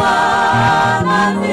manywa na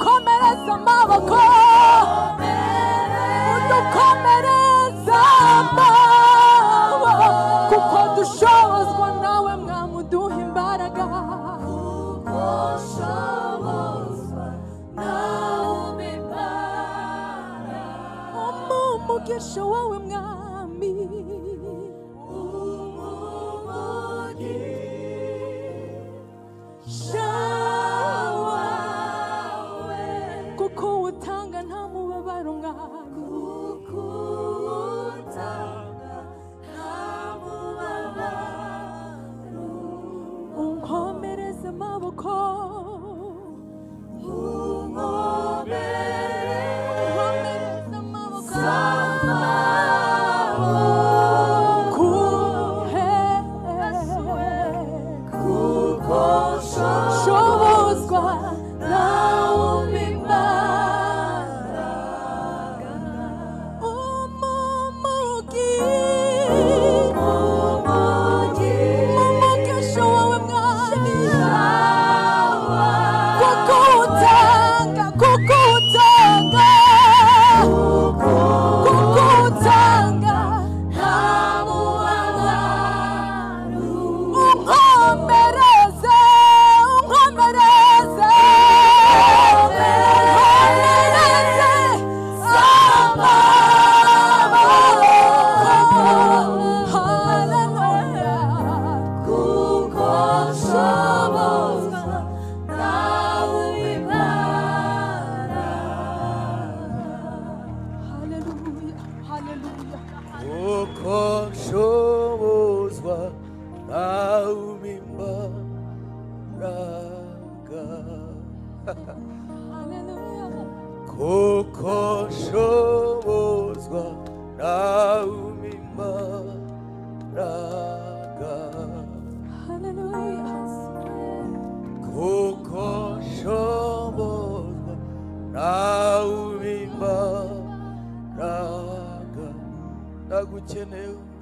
udukomereze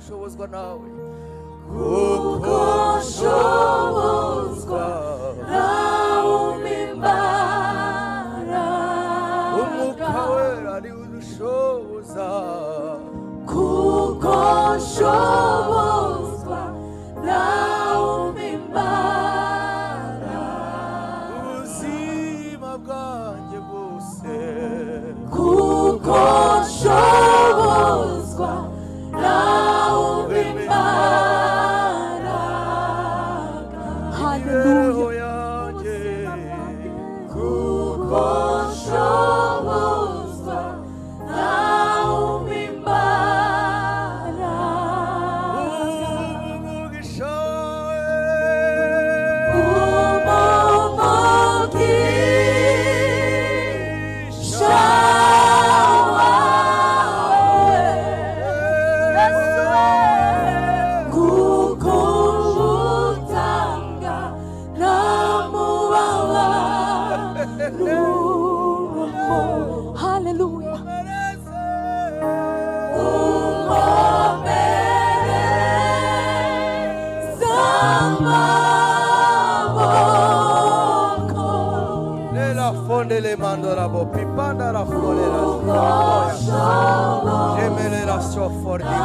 show nawe kuko shołozwa naumimbara umukawera ari udushoza Adorabo. Pipandara forera sfora. Gemelera so for di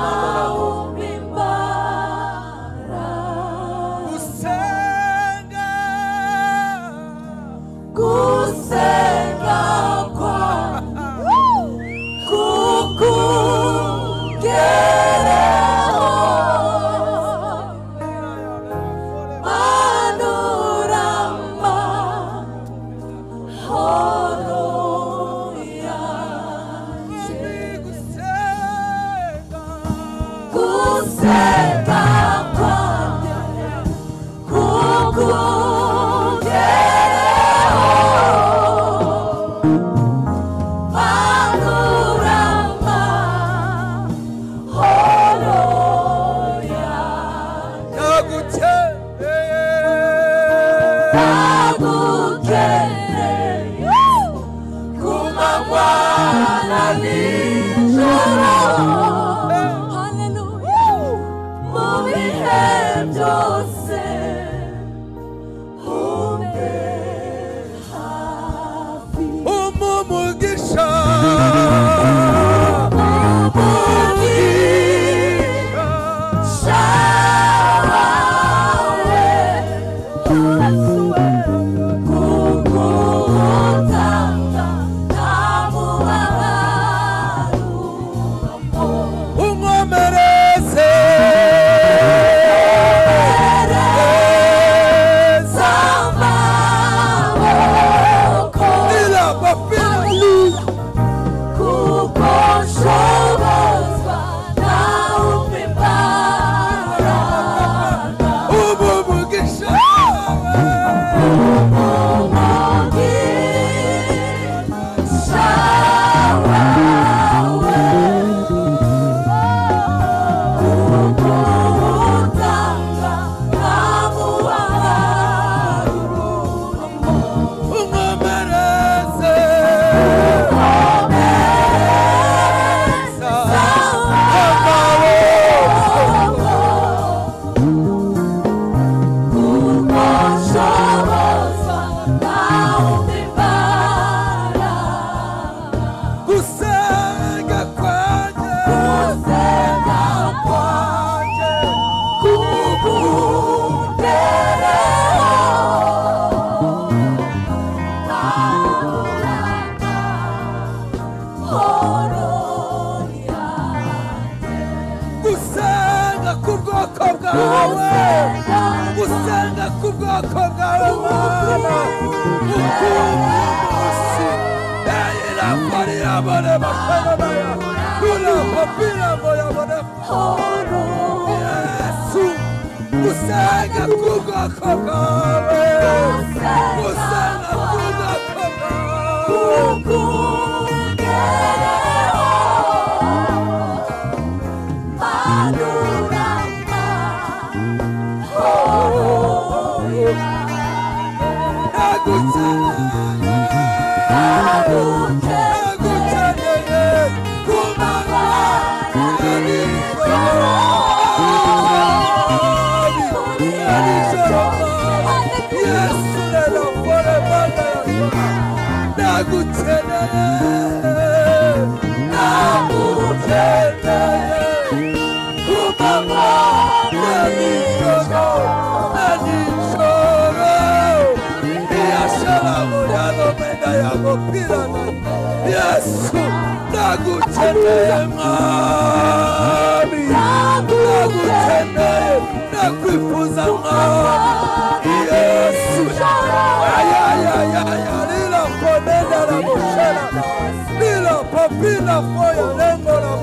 Ах, bila moyo lengo la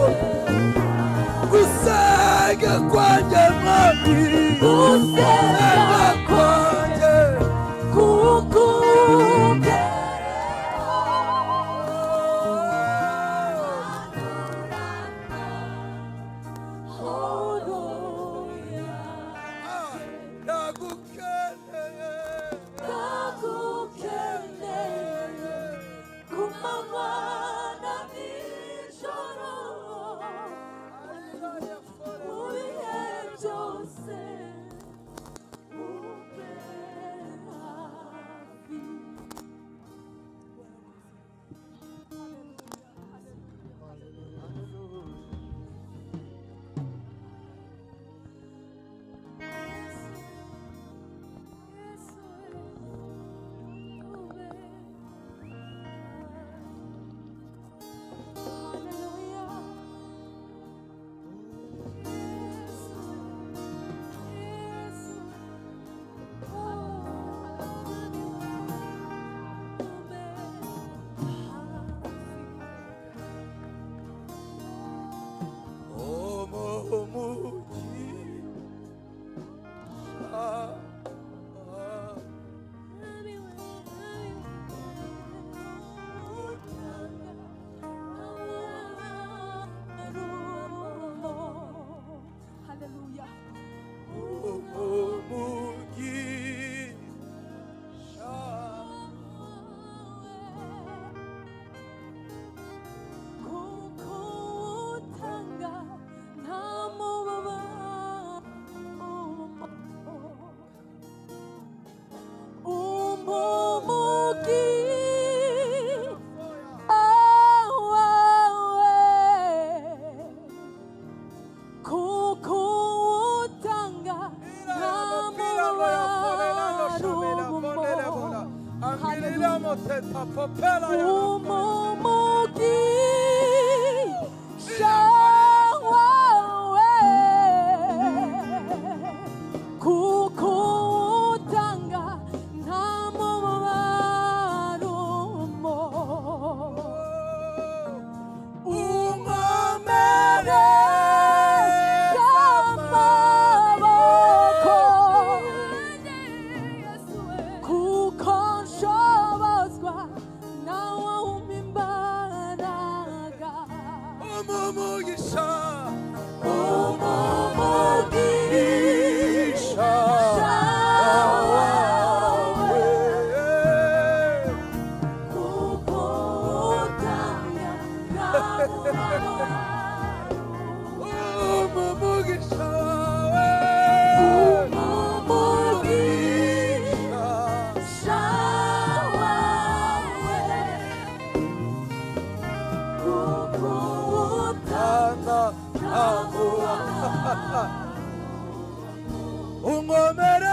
ungomere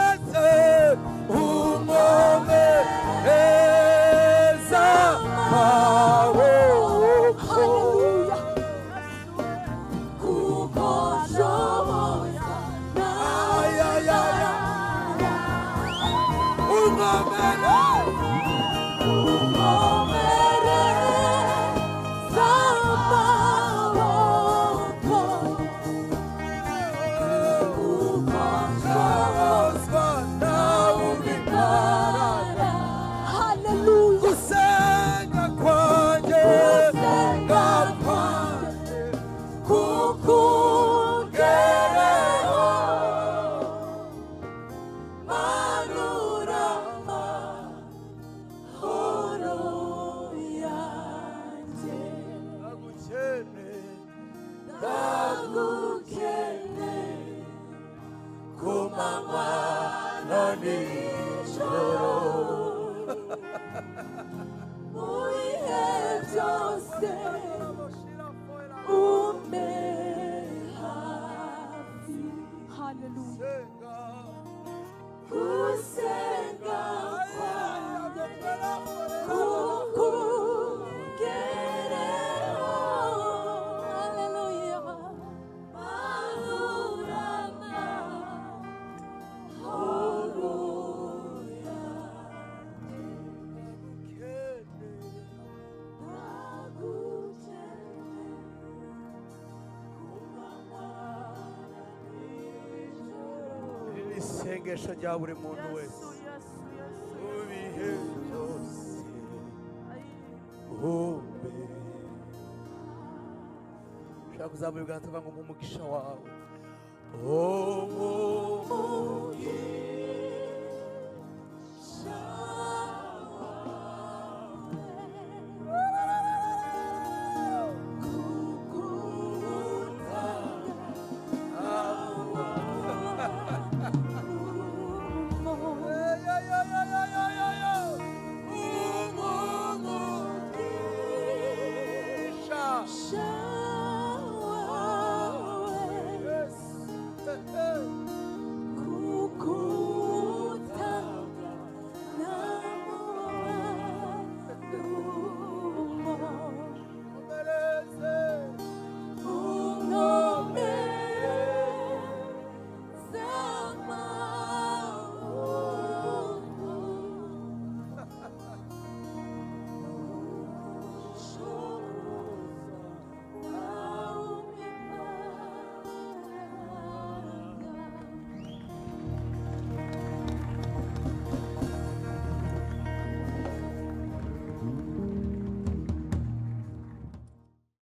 Gesha Jaure Monoes. Umi Rejoice. Umi. Shakuzabwe Gantavangumumu Kishawa. Oh, oh.